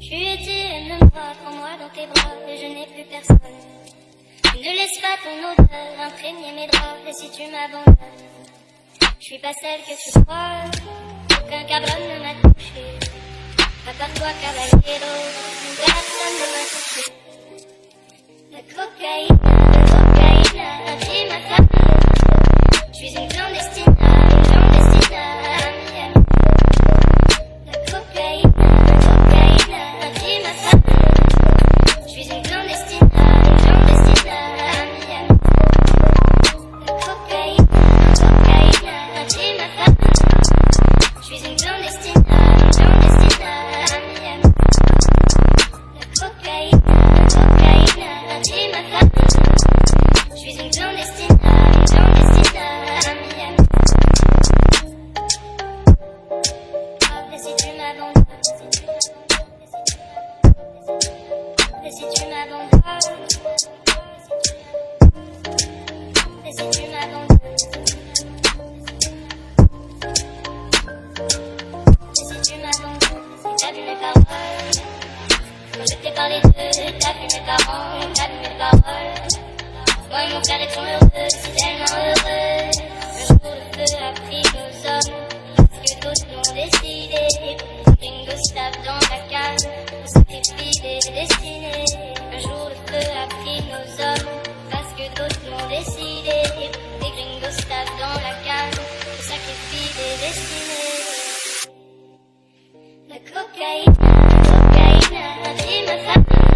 Tu étais un homme moi, prends-moi dans tes bras, et je n'ai plus personne. Ne laisse pas ton odeur imprégner mes draps, et si tu m'abandonnes, je suis pas celle que tu crois, aucun cabron ne m'a touché. À part toi, caballero, personne ne m'a touché. Si tu m'abandonnes, si tu m'abandonnes, je t'ai parlé d'eux, t'as vu mes parents, t'as vu mes paroles. Moi et mon frère étions heureux, si tellement heureux. Le jour le feu a pris nos hommes, parce que d'autres l'ont décidé. Que gringos tapent dans la cave, on sacrifie des destinées. Un jour le feu a pris nos hommes, parce que d'autres l'ont décidé. Que gringos tapent dans la cave, on sacrifie des destinées. La cocaïne, la cocaïne a